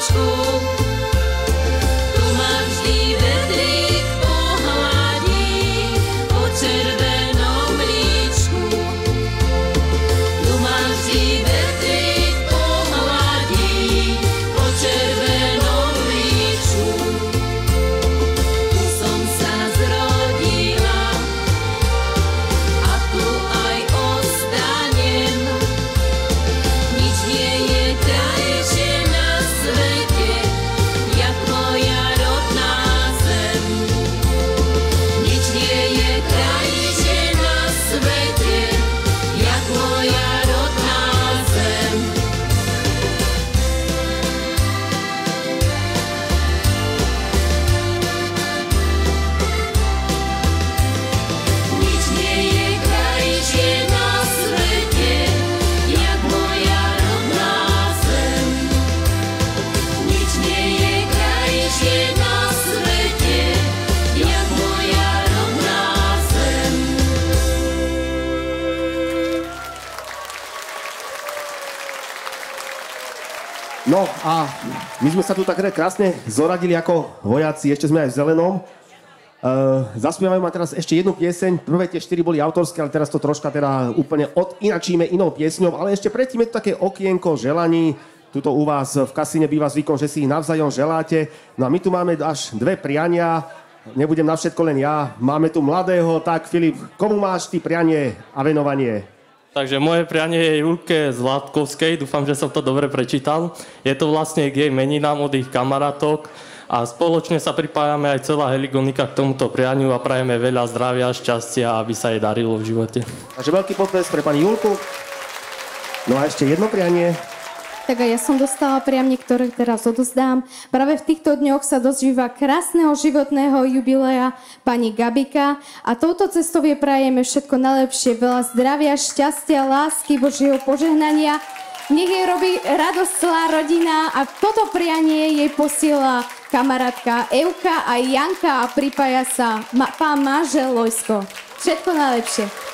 从 No a my sme sa tu tak krásne zoradili ako vojaci, ešte sme aj v zelenom. Uh, zaspievame ma teraz ešte jednu pieseň. Prvé tie štyri boli autorské, ale teraz to troška teda úplne odinačíme inou piesňou. Ale ešte predtým je tu také okienko želaní. Tuto u vás v kasíne býva zvykom, že si ich navzájom želáte. No a my tu máme až dve priania. Nebudem na všetko len ja. Máme tu mladého. Tak Filip, komu máš ty prianie a venovanie? Takže moje prianie je Julke Zlatkovskej, dúfam, že som to dobre prečítal. Je to vlastne k jej meninám od ich kamarátok a spoločne sa pripájame aj celá Heligonika k tomuto prianiu a prajeme veľa zdravia, šťastia, aby sa jej darilo v živote. Takže veľký potles pre pani Julku. No a ešte jedno prianie. Tak a ja som dostala priamne, ktoré teraz odozdám. Práve v týchto dňoch sa dožíva krásneho životného jubilea pani Gabika a touto cestou je prajeme všetko najlepšie, veľa zdravia, šťastia, lásky, Božieho požehnania. Nech jej robí radosť celá rodina a toto prianie jej posiela kamarátka Euka a Janka a pripája sa ma- pán manžel Lojsko. Všetko najlepšie.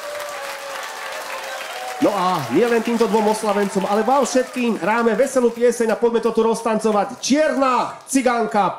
No a nie len týmto dvom oslavencom, ale vám všetkým hráme veselú pieseň a poďme to tu roztancovať. Čierna cigánka